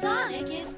Sonic is